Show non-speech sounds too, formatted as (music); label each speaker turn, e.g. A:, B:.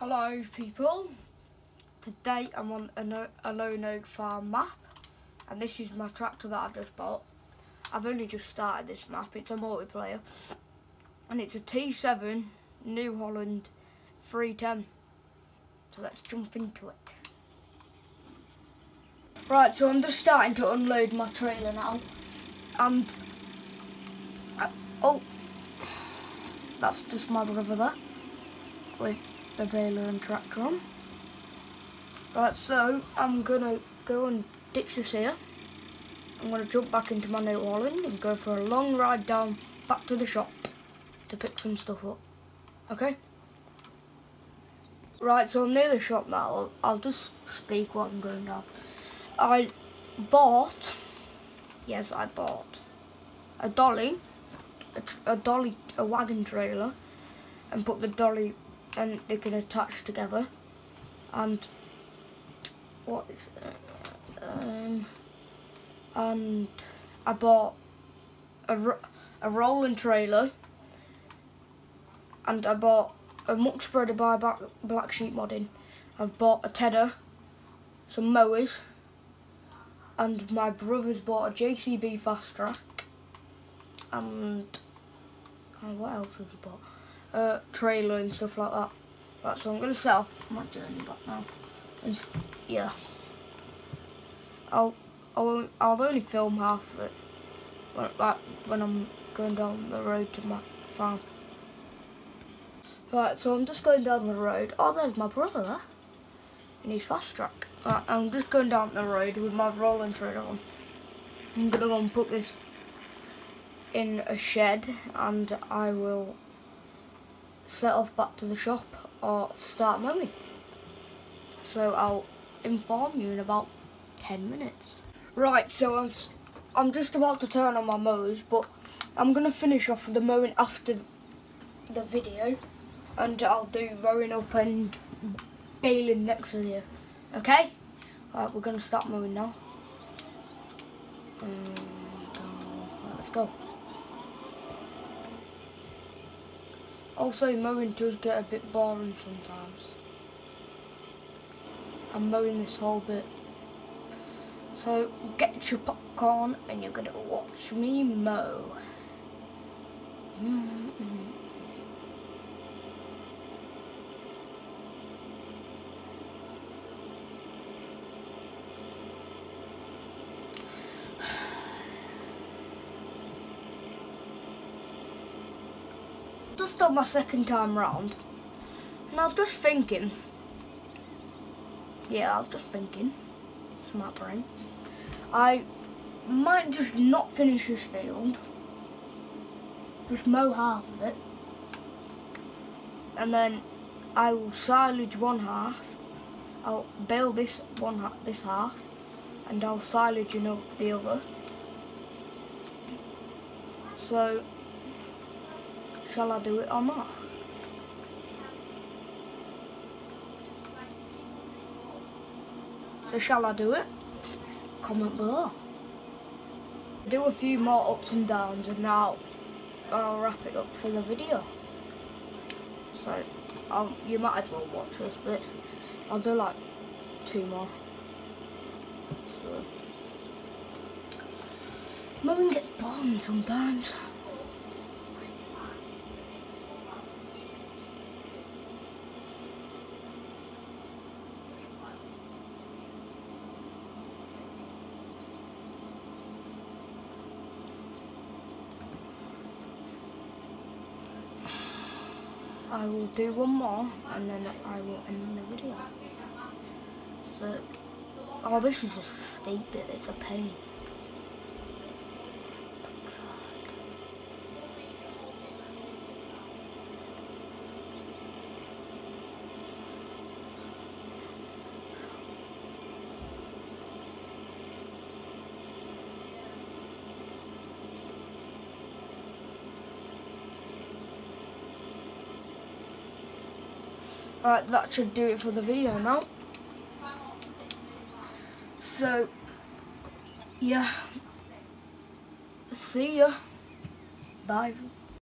A: Hello people, today I'm on a, a Lone Oak Farm map and this is my tractor that I've just bought. I've only just started this map, it's a multiplayer and it's a T7 New Holland 310 so let's jump into it. Right, so I'm just starting to unload my trailer now and I, oh (sighs) that's just my brother there with the and tractor on. Right, so I'm gonna go and ditch this here. I'm gonna jump back into my New Holland and go for a long ride down back to the shop to pick some stuff up. Okay? Right, so I'm near the shop now. I'll, I'll just speak what I'm going down. I bought, yes, I bought a dolly, a, a dolly, a wagon trailer, and put the dolly and they can attach together and what is? Um, and I bought a, a rolling trailer and I bought a muck spreader by Black Sheep Modding. I've bought a tedder, some mowers and my brother's bought a JCB Fastrac and oh, what else has he bought? Uh, trailer and stuff like that. Right, so I'm going to set off my journey back now. And yeah. I'll, I'll, I'll only film half of it. When, like, when I'm going down the road to my farm. Right, so I'm just going down the road. Oh, there's my brother there. In his Fastrac. Right, I'm just going down the road with my rolling trailer on. I'm going to go and put this in a shed and I will set off back to the shop or start mowing. So I'll inform you in about 10 minutes. Right, so I'm, I'm just about to turn on my mowers, but I'm going to finish off the mowing after the video. And I'll do rowing up and baling next video. Okay? Right, we're going to start mowing now. Uh, let's go. Also, mowing does get a bit boring sometimes. I'm mowing this whole bit. So, get your popcorn and you're gonna watch me mow. Mm. Just done my second time round. And I was just thinking. Yeah, I was just thinking. Smart brain. I might just not finish this field. Just mow half of it. And then I will silage one half. I'll bale this one this half. And I'll silage you know, the other. So Shall I do it or not? So shall I do it? Comment below. Do a few more ups and downs and now I'll wrap it up for the video. So I'll, you might as well watch this bit. I'll do like two more. So mowing gets boring sometimes. I will do one more and then I will end the video. So, oh this is a steep bit, it's a pain. Alright, that should do it for the video now. So, yeah. See ya. Bye.